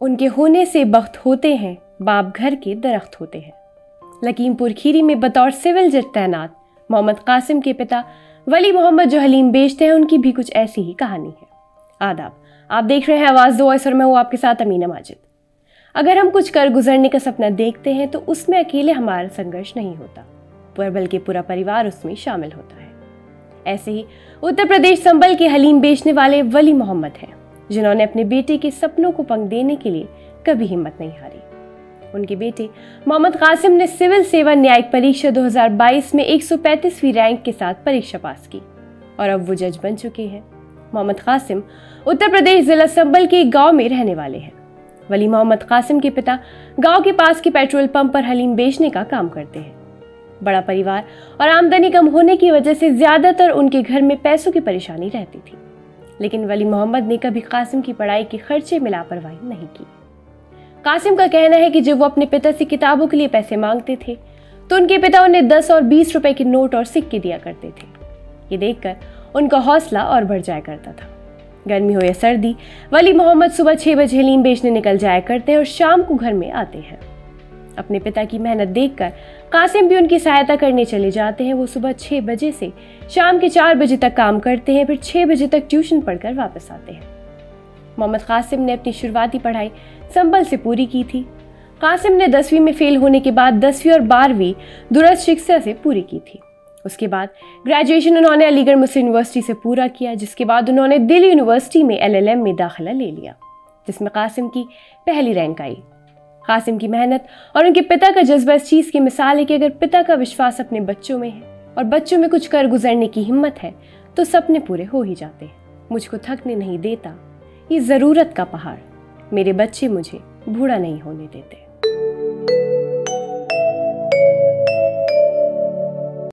उनके होने से बख्त होते हैं बाप घर के दरख्त होते हैं। लकीमपुर खीरी में बतौर सिविल जज तैनात, मोहम्मद कासिम के पिता वली मोहम्मद जो हलीम बेचते हैं, उनकी भी कुछ ऐसी ही कहानी है। आदाब, आप देख रहे हैं आवाज़ दो और मैं हूँ आपके साथ अमीना माजिद। अगर हम कुछ कर गुजरने का सपना देखते हैं तो उसमें अकेले हमारा संघर्ष नहीं होता, पर बल्कि पूरा परिवार उसमें शामिल होता है। ऐसे ही उत्तर प्रदेश संबल के हलीम बेचने वाले वली मोहम्मद हैं। जिन्होंने अपने बेटे के सपनों को पंख देने के लिए कभी हिम्मत नहीं हारी। उनके बेटे मोहम्मद कासिम ने सिविल सेवा न्यायिक परीक्षा 2022 में 135वीं रैंक के साथ परीक्षा पास की और अब वो जज बन चुके हैं। मोहम्मद कासिम उत्तर प्रदेश जिला संबल के एक गाँव में रहने वाले हैं। वली मोहम्मद कासिम के पिता गाँव के पास के पेट्रोल पंप पर हलीम बेचने का काम करते हैं। बड़ा परिवार और आमदनी कम होने की वजह से ज़्यादातर उनके घर में पैसों की परेशानी रहती थी। लेकिन वली मोहम्मद ने कभी कासिम की पढ़ाई के खर्चे में लापरवाही नहीं की। कासिम का कहना है कि जब वो अपने पिता से किताबों के लिए पैसे मांगते थे तो उनके पिता उन्हें दस और बीस रुपए के नोट और सिक्के दिया करते थे। ये देखकर उनका हौसला और बढ़ जाया करता था। गर्मी हो या सर्दी, वली मोहम्मद सुबह छह बजे लीम बेचने निकल जाया करते हैं और शाम को घर में आते हैं। अपने पिता की मेहनत देखकर कासिम भी उनकी सहायता करने चले जाते हैं। वो सुबह छः बजे से शाम के चार बजे तक काम करते हैं, फिर छः बजे तक ट्यूशन पढ़कर वापस आते हैं। मोहम्मद कासिम ने अपनी शुरुआती पढ़ाई संबल से पूरी की थी। कासिम ने दसवीं में फेल होने के बाद दसवीं और बारहवीं दूरस्थ शिक्षा से पूरी की थी। उसके बाद ग्रेजुएशन उन्होंने अलीगढ़ मुस्लिम यूनिवर्सिटी से पूरा किया, जिसके बाद उन्होंने दिल्ली यूनिवर्सिटी में एलएलएम में दाखिला ले लिया, जिसमें कासिम की पहली रैंक आई। कासिम की मेहनत और उनके पिता का जज्बा इस चीज़ की मिसाल है कि अगर पिता का विश्वास अपने बच्चों में है और बच्चों में कुछ कर गुजरने की हिम्मत है तो सपने पूरे हो ही जाते हैं। मुझको थकने नहीं देता। ये ज़रूरत का पहाड़। मेरे बच्चे मुझे बूढ़ा नहीं होने देते।